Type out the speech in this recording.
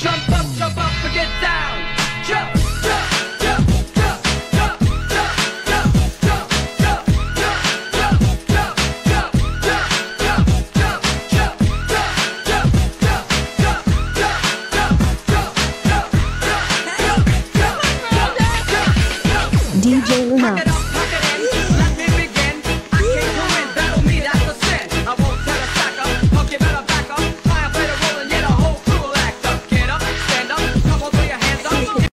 Jump up, jump up down. Jump. DJ Lunox.